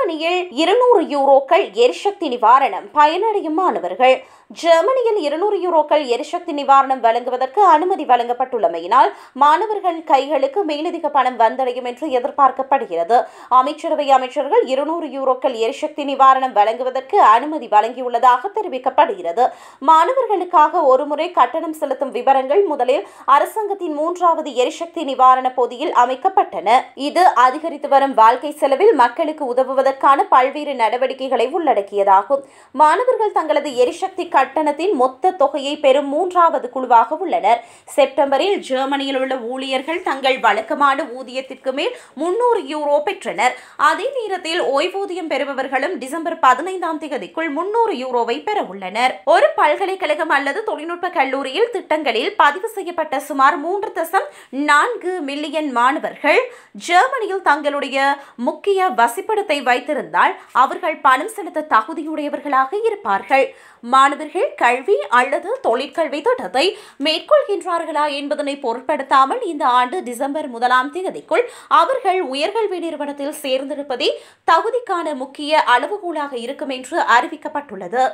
ஜெர்மனியில் இருநூறு யூரோக்கள் எரிசக்தி நிவாரணம் பயனடையும் மாணவர்கள். ஜெர்மனியில் இருநூறு யூரோக்கள் எரிசக்தி நிவாரணம் வழங்குவதற்கு அனுமதி வழங்கப்பட்டுள்ளமையினால் மாணவர்கள் கைகளுக்கு மேலதிக பணம் வந்தடையும் என்று எதிர்பார்க்கப்படுகிறது. அமைச்சரவை அமைச்சர்கள் இருநூறு யூரோக்கள் எரிசக்தி நிவாரணம் வழங்குவதற்கு அனுமதி வழங்கியுள்ளதாக தெரிவிக்கப்படுகிறது. மாணவர்களுக்காக ஒருமுறை கட்டணம் செலுத்தும் விவரங்கள் முதலில் அரசாங்கத்தின் மூன்றாவது எரிசக்தி நிவாரண பொதியில் அமைக்கப்பட்டன. இது அதிகரித்து வரும் வாழ்க்கை செலவில் மக்களுக்கு உதவுவதற்கு உதவுவதற்கான பல்வேறு நடவடிக்கைகளை உள்ளடக்கியதாகும். மாணவர்கள் தங்களது எரிசக்தி கட்டணத்தின் மொத்த தொகையை பெறும் மூன்றாவது குழுவாக உள்ளனர். செப்டம்பரில் ஜெர்மனியில் உள்ள ஊழியர்கள் தங்கள் வழக்கமான ஊதியத்திற்கு மேல் முன்னூறு யூரோ பெற்றனர். அதே நேரத்தில் ஓய்வூதியம் பெறுபவர்களும் டிசம்பர் பதினைந்தாம் தேதிக்குள் முன்னூறு யூரோவை பெற உள்ளனர். ஒரு பல்கலைக்கழகம் அல்லது தொழில்நுட்ப கல்லூரியில் திட்டங்களில் பதிவு செய்யப்பட்ட சுமார் மூன்று தசம் நான்கு மில்லியன் மாணவர்கள் ஜெர்மனியில் தங்களுடைய முக்கிய வசிப்பிடத்தை வைத்திருந்தால் அவர்கள் பணம் செலுத்த தகுதியுடையவர்களாக இருப்பார்கள். மாணவர்கள் கல்வி அல்லது தொழிற்கல்வி திட்டத்தை மேற்கொள்கின்றார்களா என்பதனை பொருட்படுத்தாமல் இந்த ஆண்டு டிசம்பர் முதலாம் தேதிக்குள் அவர்கள் உயர்கல்வி நிறுவனத்தில் சேர்ந்திருப்பதே தகுதிக்கான முக்கிய அளவுகோலாக இருக்கும் என்று அறிவிக்கப்பட்டுள்ளது.